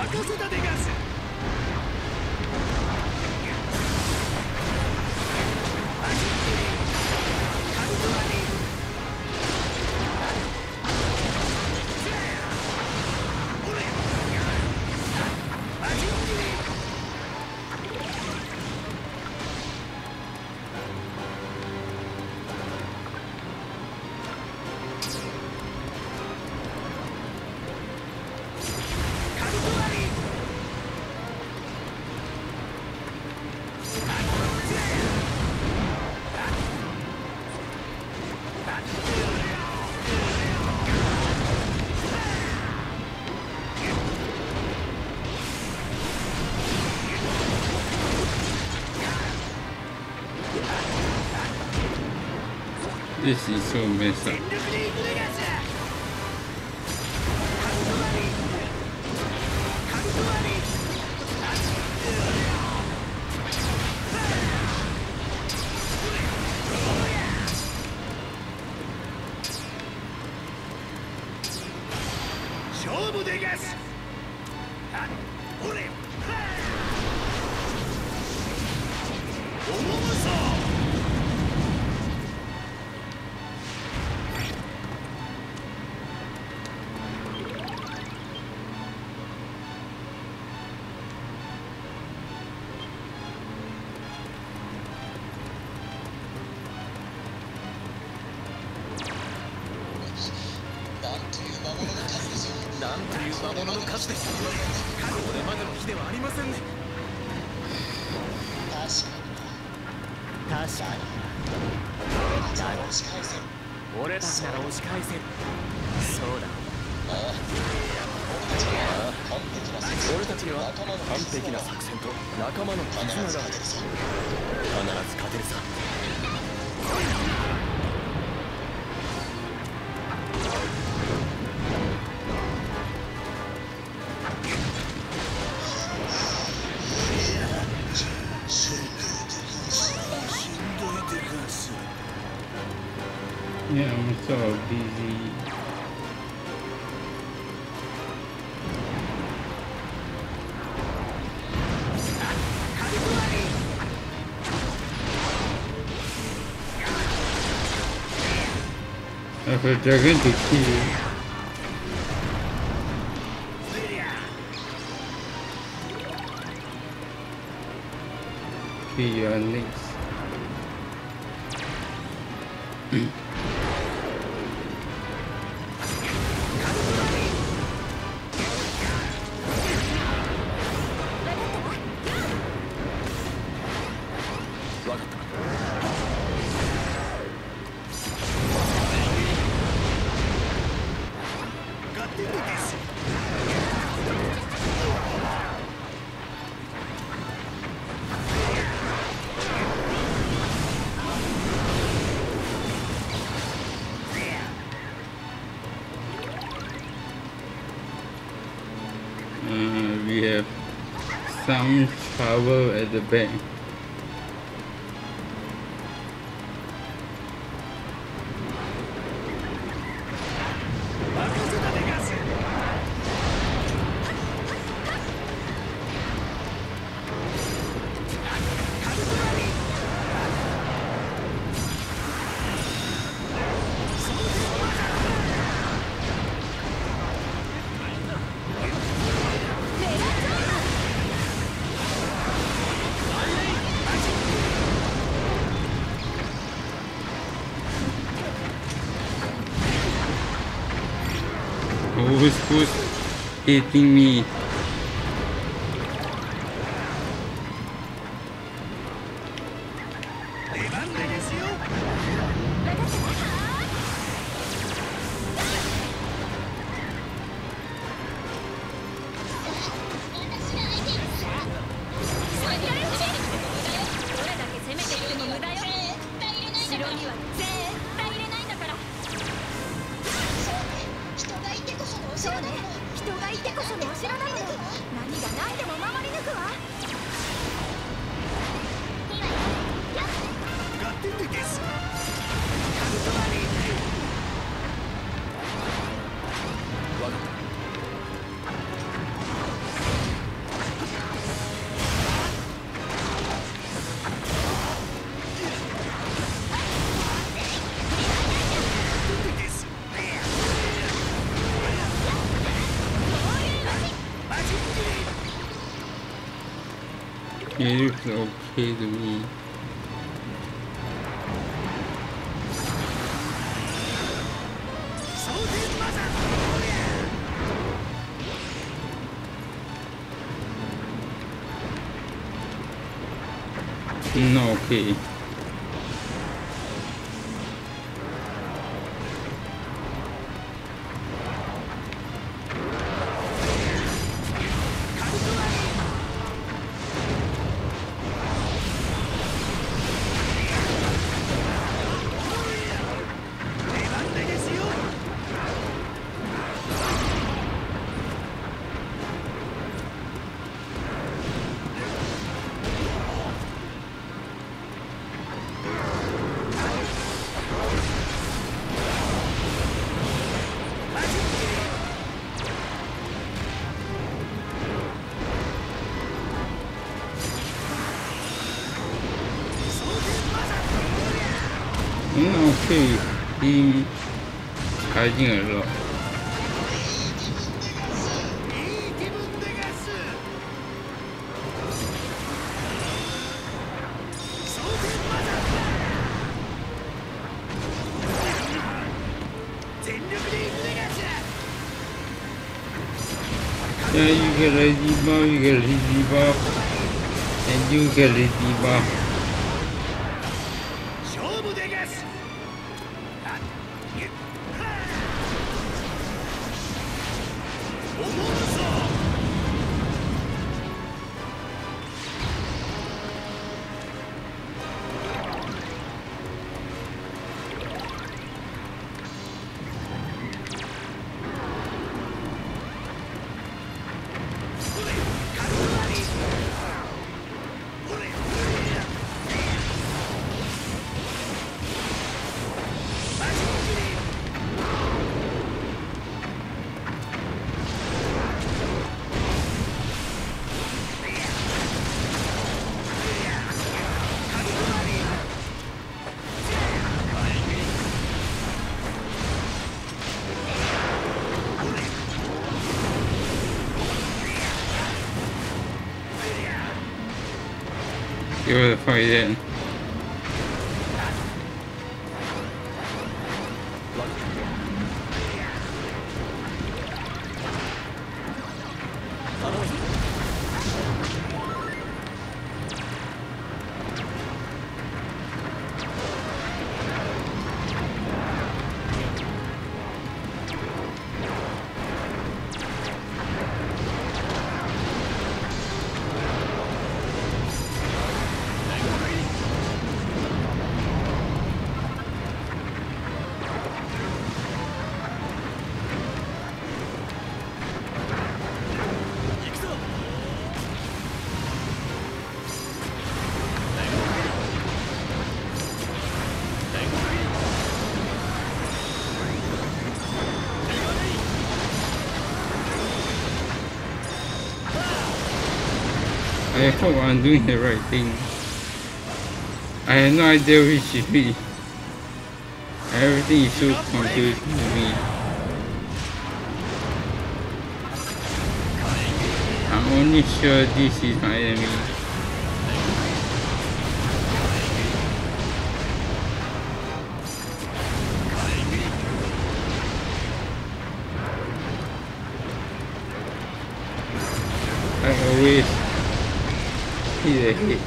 任せたでガスです明俺たちなら押し返せる。そうだ。俺たちには完璧な作戦と仲間の絆がある。必ず勝てるさ。But they're going to kill you. Kill your next. some power at the back who's who's hitting me? Yeah. He looks okay to me. 蒼天マザー No, okay. He charging a lot. いい気分でガス蒼天マザー全力で行くでガ Give it a fight then. Hope I'm doing the right thing. I have no idea which should be. Everything is so confusing to me. I'm only sure this is my enemy. I always hit a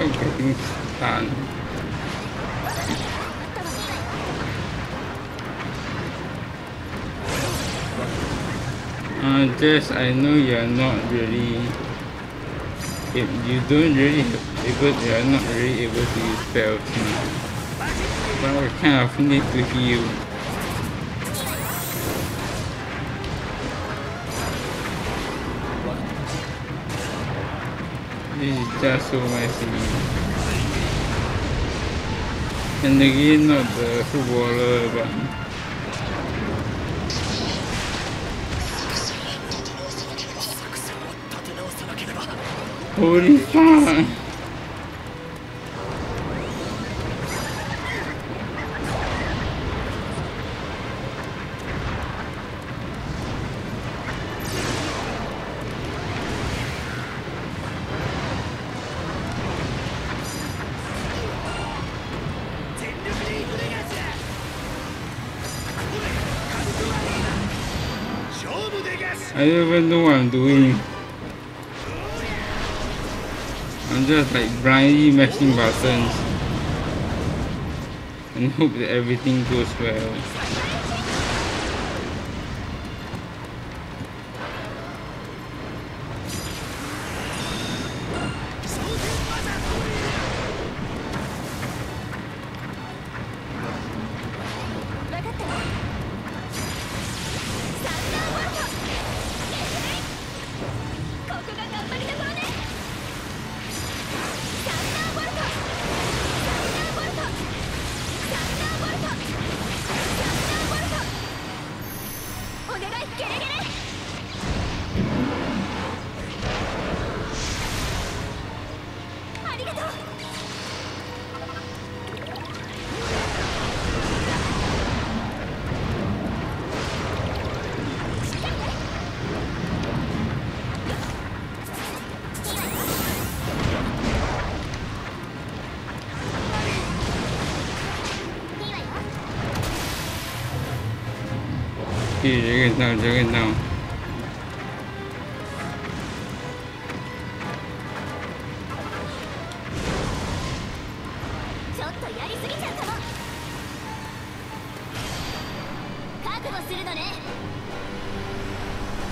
Uh, Jess, I know you're not really. If you don't really able, you're not really able to use spells now. But I kind of need to heal. just so messy. And again, not the footballer, but. Holy fuck! I don't even know what I'm doing. I'm just like blindly mashing buttons and hope that everything goes well. see.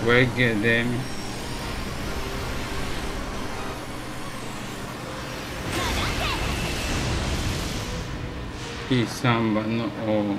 We're good, damn. He's some, but not all.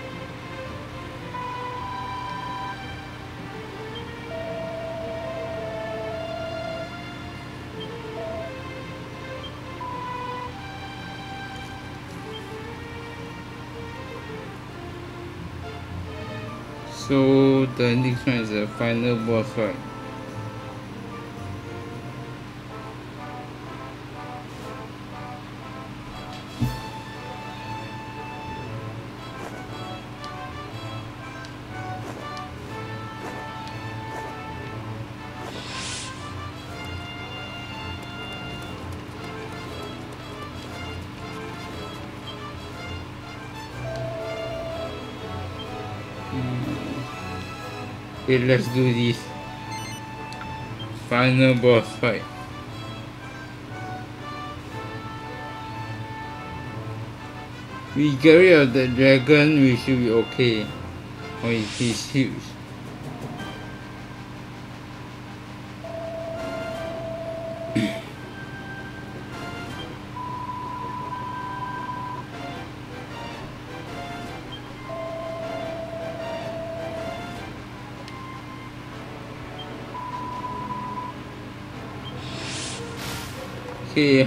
so the next one is the final boss fight Okay, let's do this. Final boss fight. We get rid of the dragon, we should be okay. Oh, he's huge.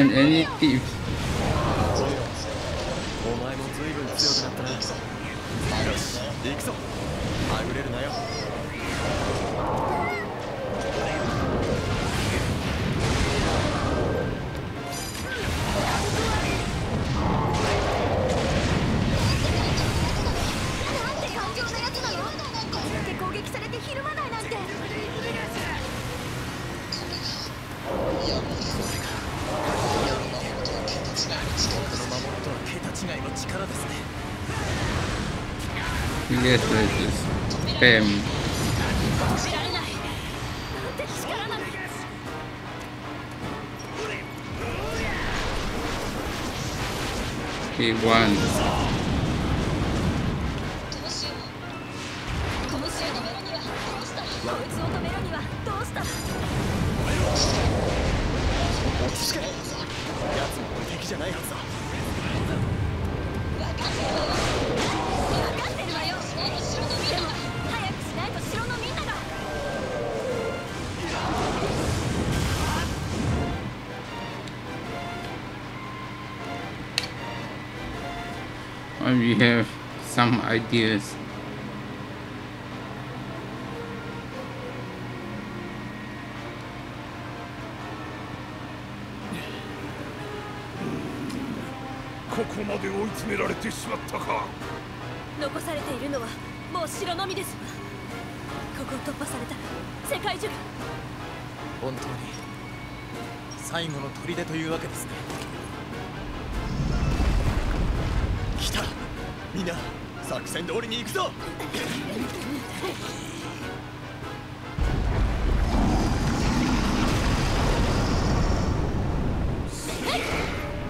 and any thief. この試合、どうした？We have some ideas. ここまで追い詰められてしまったか。残されているのはもう城のみですわ。ここを突破されたら世界中が。本当に最後の砦というわけですねみんな作戦通りに行くぞよ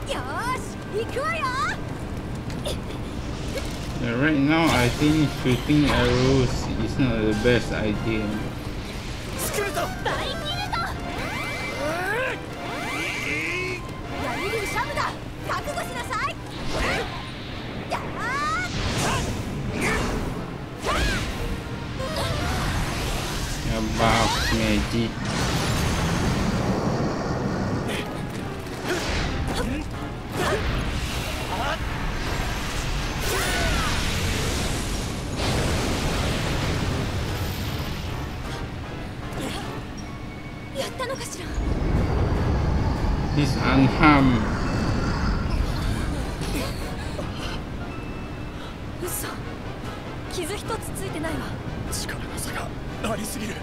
ーし行くわよ Yeah, right now, I think shooting arrows is not the best idea. スン大キルト闇竜シャムだ覚悟しなさいやー About magic. やったのかしら？He's unharmed. 嘘傷一つついてないわ力の差がありすぎる。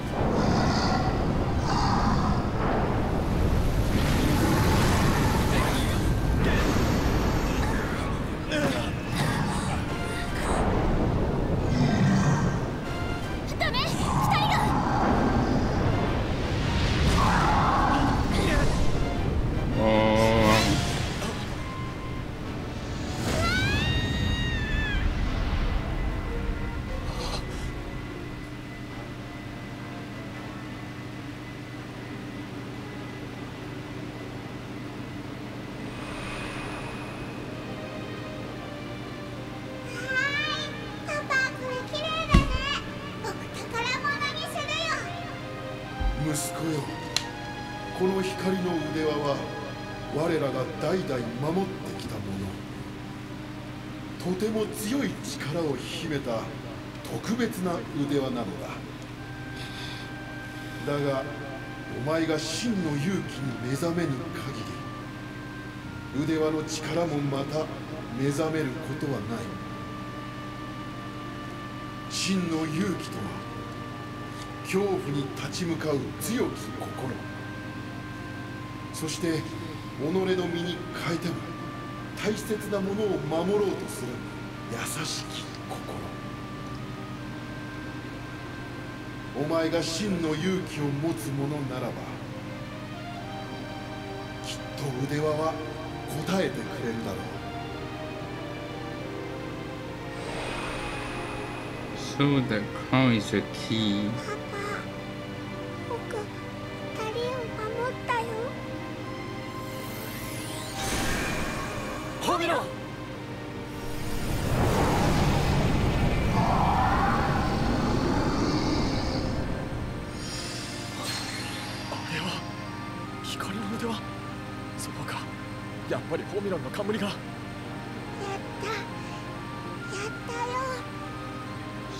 の光の腕輪は我らが代々守ってきたもの。とても強い力を秘めた特別な腕輪なのだ。だがお前が真の勇気に目覚めぬ限り腕輪の力もまた目覚めることはない。真の勇気とは恐怖に立ち向かう強き心。そして己の身に変えても大切なものを守ろうとする優しき心お前が真の勇気を持つ者ならばきっと腕輪は答えてくれるだろう So the crown is a key. やっぱりホミロンの冠が。やった。やったよ。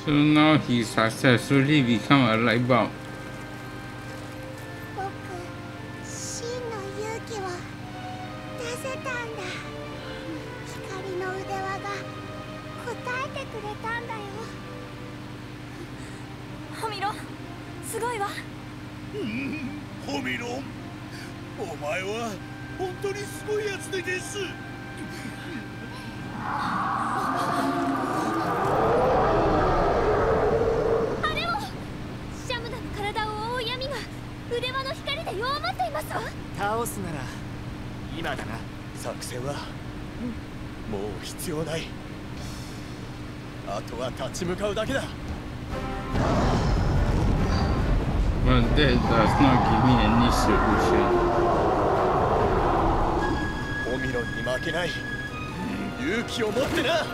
So now he successfully become a light bulb. 僕真の勇気を出せたんだ。光の腕輪が答えてくれたんだよ。ホミロすごいわ。ホミロン。お前は本当にすごいやつでげす。あれをシャムダの体を覆う闇が腕輪の光で弱まっていますわ。倒すなら今だな。作戦は、うん、もう必要ない。あとは立ち向かうだけだ。Well, that does. 負けない勇気を持ってな。